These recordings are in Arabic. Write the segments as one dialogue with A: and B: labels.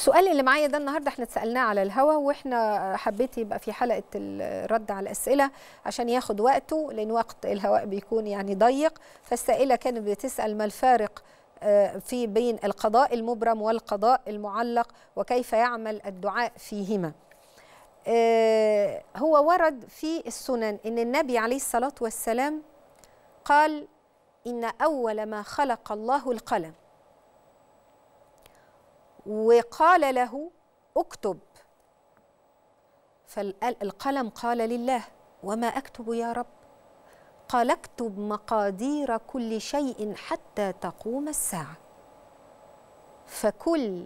A: السؤال اللي معايا ده النهارده إحنا اتسألناه على الهوا وإحنا حبيت يبقى في حلقة الرد على الأسئلة عشان ياخد وقته لأن وقت الهواء بيكون يعني ضيق. فالسائلة كانت بتسأل ما الفارق في بين القضاء المبرم والقضاء المعلق وكيف يعمل الدعاء فيهما. هو ورد في السنن إن النبي عليه الصلاة والسلام قال إن أول ما خلق الله القلم وقال له اكتب. فالقلم قال لله وما أكتب يا رب؟ قال اكتب مقادير كل شيء حتى تقوم الساعة. فكل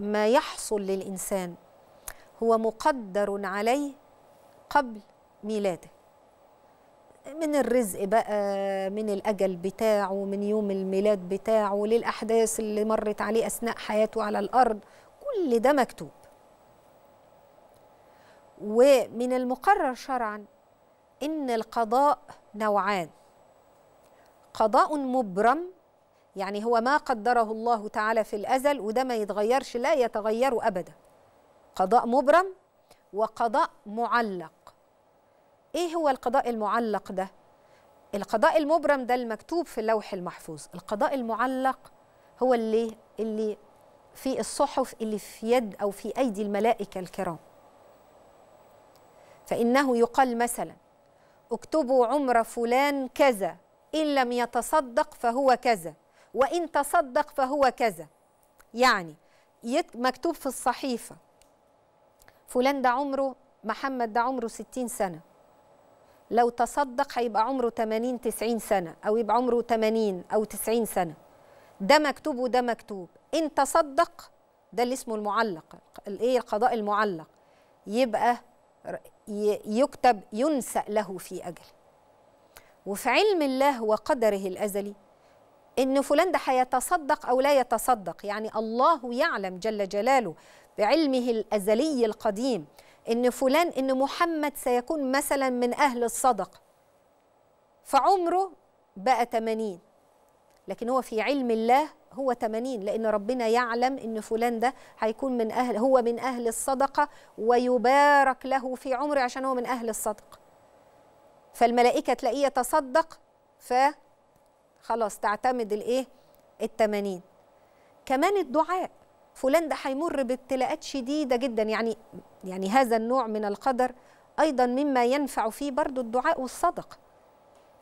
A: ما يحصل للإنسان هو مقدر عليه قبل ميلاده. من الرزق بقى من الأجل بتاعه من يوم الميلاد بتاعه للأحداث اللي مرت عليه أثناء حياته على الأرض. كل ده مكتوب. ومن المقرر شرعا إن القضاء نوعان. قضاء مبرم يعني هو ما قدره الله تعالى في الأزل وده ما يتغيرش لا يتغير أبدا. قضاء مبرم وقضاء معلق. إيه هو القضاء المعلق ده؟ القضاء المبرم ده المكتوب في اللوح المحفوظ. القضاء المعلق هو اللي اللي في الصحف اللي في يد أو في أيدي الملائكة الكرام. فإنه يقال مثلا اكتبوا عمر فلان كذا إن لم يتصدق فهو كذا وإن تصدق فهو كذا. يعني مكتوب في الصحيفة فلان ده عمره محمد ده عمره 60 سنة. لو تصدق هيبقى عمره 80 90 سنة أو يبقى عمره 80 أو 90 سنة. ده مكتوب وده مكتوب. إن تصدق ده اللي اسمه المعلق الإيه القضاء المعلق. يبقى يكتب ينسأ له في أجل. وفي علم الله وقدره الأزلي إن فلان ده هيتصدق أو لا يتصدق. يعني الله يعلم جل جلاله بعلمه الأزلي القديم. إن فلان إن محمد سيكون مثلا من أهل الصدقه فعمره بقى 80 لكن هو في علم الله هو 80 لأن ربنا يعلم إن فلان ده هيكون من أهل هو من أهل الصدقة ويبارك له في عمره عشان هو من أهل الصدقه فالملائكة تلاقيه يتصدق ف خلاص تعتمد الإيه؟ ال80 كمان الدعاء. فلان ده هيمر بابتلاءات شديدة جدا. يعني يعني هذا النوع من القدر أيضا مما ينفع فيه برضو الدعاء والصدقه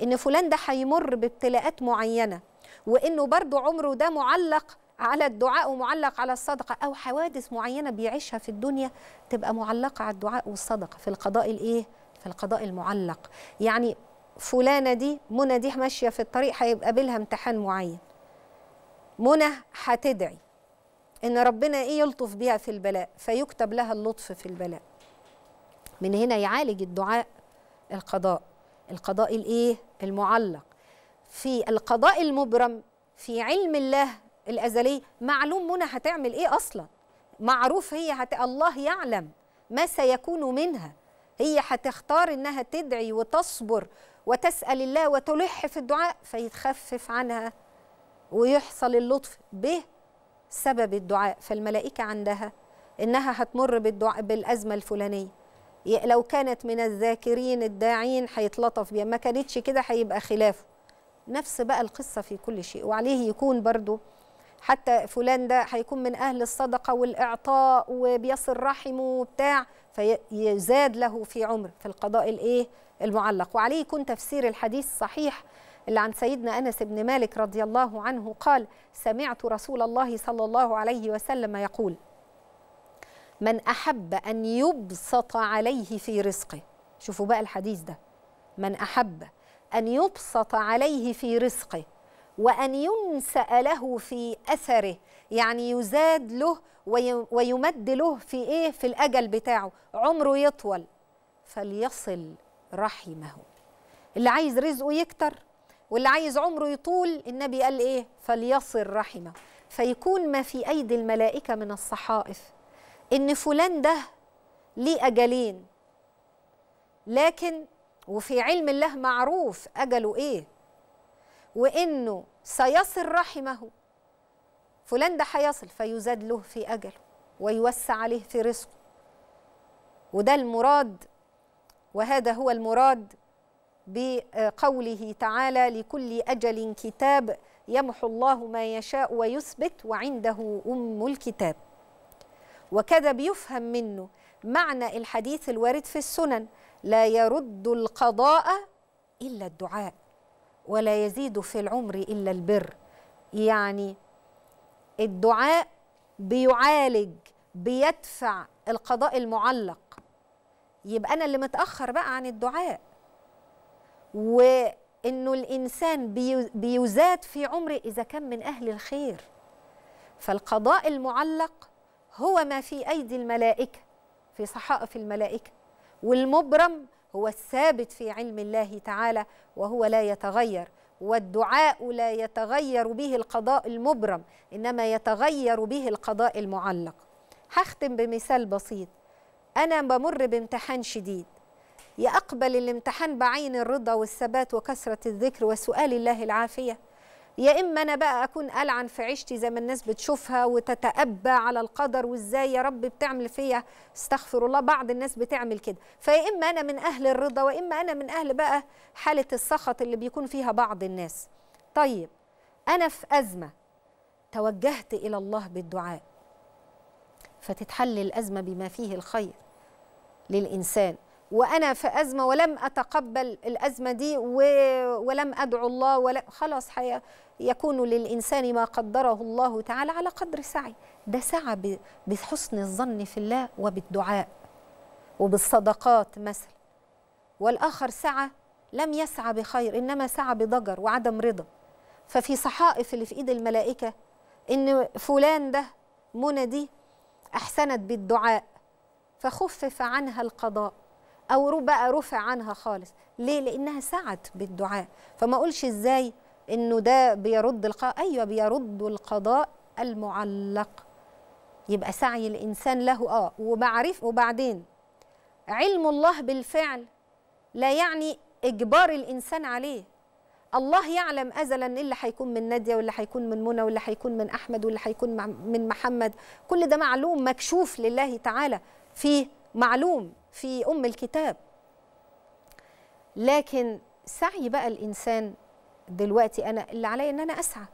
A: إن فلان ده هيمر بابتلاءات معينة وإنه برضو عمره ده معلق على الدعاء ومعلق على الصدقة أو حوادث معينة بيعيشها في الدنيا تبقى معلقة على الدعاء والصدقة في القضاء الإيه؟ في القضاء المعلق. يعني فلانة دي منى دي ماشية في الطريق هيبقى امتحان معين. منى هتدعي. إن ربنا إيه يلطف بها في البلاء فيكتب لها اللطف في البلاء. من هنا يعالج الدعاء القضاء. القضاء الإيه؟ المعلق. في القضاء المبرم في علم الله الأزلي معلوم منى هتعمل إيه أصلا؟ معروف هي هت... الله يعلم ما سيكون منها. هي هتختار إنها تدعي وتصبر وتسأل الله وتلح في الدعاء فيتخفف عنها ويحصل اللطف به سبب الدعاء فالملائكة عندها إنها هتمر بالدعاء بالأزمة الفلانية. لو كانت من الذاكرين الداعين هيتلطف بيها ما كانتش كده هيبقى خلافه. نفس بقى القصة في كل شيء وعليه يكون برضو حتى فلان ده هيكون من أهل الصدقة والإعطاء وبيصل رحمه وبتاع فيزاد له في عمر في القضاء الإيه؟ المعلق. وعليه يكون تفسير الحديث صحيح اللي عن سيدنا أنس بن مالك رضي الله عنه قال سمعت رسول الله صلى الله عليه وسلم يقول من أحب أن يبسط عليه في رزقه شوفوا بقى الحديث ده من أحب أن يبسط عليه في رزقه وأن ينسأ له في أثره يعني يزاد له ويمد له في إيه؟ في الأجل بتاعه عمره يطول. فليصل رحمه. اللي عايز رزقه يكتر واللي عايز عمره يطول النبي قال إيه؟ فليصل رحمه. فيكون ما في أيدي الملائكة من الصحائف. إن فلان ده ليه أجلين؟ لكن وفي علم الله معروف أجله إيه؟ وإنه سيصل رحمه. فلان ده هيصل فيزاد له في اجله ويوسع عليه في رزقه. وده المراد وهذا هو المراد بقوله تعالى لكل أجل كتاب يمحو الله ما يشاء ويثبت وعنده أم الكتاب. وكذا بيفهم منه معنى الحديث الوارد في السنن لا يرد القضاء إلا الدعاء ولا يزيد في العمر إلا البر. يعني الدعاء بيعالج بيدفع القضاء المعلق. يبقى أنا اللي متأخر بقى عن الدعاء. وإنه الإنسان بيزاد في عمره إذا كان من أهل الخير. فالقضاء المعلق هو ما في أيدي الملائكة في صحائف الملائكة والمبرم هو الثابت في علم الله تعالى وهو لا يتغير. والدعاء لا يتغير به القضاء المبرم إنما يتغير به القضاء المعلق. هختم بمثال بسيط. أنا بمر بامتحان شديد. يا اقبل الامتحان بعين الرضا والثبات وكثرة الذكر وسؤال الله العافية. يا إما أنا بقى أكون العن في عيشتي زي ما الناس بتشوفها وتتأبى على القدر وإزاي يا رب بتعمل فيا. استغفر الله بعض الناس بتعمل كده. فيا إما أنا من أهل الرضا واما أنا من أهل بقى حالة السخط اللي بيكون فيها بعض الناس. طيب أنا في أزمة توجهت إلى الله بالدعاء. فتتحل الأزمة بما فيه الخير للإنسان. وأنا في أزمة ولم أتقبل الأزمة دي ولم أدعو الله ولا خلاص حي يكون للإنسان ما قدره الله تعالى على قدر سعي. ده سعى بحسن الظن في الله وبالدعاء وبالصدقات مثلا. والآخر سعى لم يسعى بخير إنما سعى بضجر وعدم رضا. ففي صحائف اللي في إيد الملائكة إن فلان ده منى دي أحسنت بالدعاء فخفف عنها القضاء. أو بقى رفع عنها خالص. ليه؟ لأنها سعت بالدعاء. فما أقولش إزاي إنه ده بيرد القضاء أيوه بيرد القضاء المعلق. يبقى سعي الإنسان له آه. ومعرف وبعدين علم الله بالفعل لا يعني إجبار الإنسان عليه. الله يعلم ازلا إيه اللي هيكون من نادية واللي هيكون من منى واللي هيكون من أحمد واللي هيكون من محمد. كل ده معلوم مكشوف لله تعالى. في معلوم. في أم الكتاب. لكن سعي بقى الإنسان دلوقتي أنا اللي عليا إن أنا أسعى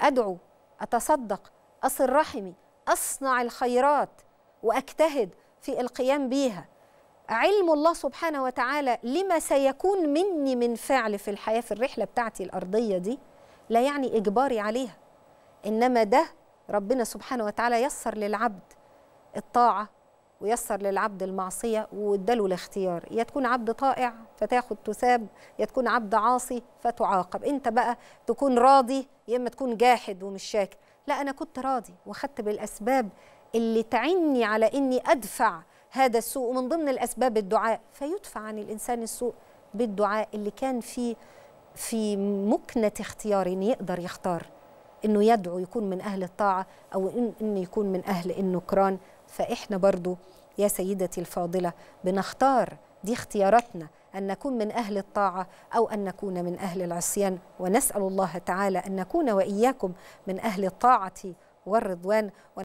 A: أدعو أتصدق أصل رحمي أصنع الخيرات وأجتهد في القيام بيها. علم الله سبحانه وتعالى لما سيكون مني من فعل في الحياة في الرحلة بتاعتي الأرضية دي لا يعني إجباري عليها. إنما ده ربنا سبحانه وتعالى يسر للعبد الطاعة ويسر للعبد المعصية واداله الاختيار. يا تكون عبد طائع فتاخد تثاب يا تكون عبد عاصي فتعاقب. انت بقى تكون راضي يا اما تكون جاحد ومش شاكر. لا أنا كنت راضي وأخدت بالأسباب اللي تعني على إني أدفع هذا السوء ومن ضمن الأسباب الدعاء. فيدفع عن الإنسان السوء بالدعاء اللي كان في في مكنة اختيار إن يقدر يختار. إنه يدعو يكون من أهل الطاعة أو انه يكون من أهل النكران. فإحنا برضو يا سيدتي الفاضلة بنختار دي اختياراتنا أن نكون من أهل الطاعة أو أن نكون من أهل العصيان. ونسأل الله تعالى أن نكون وإياكم من أهل الطاعة والرضوان.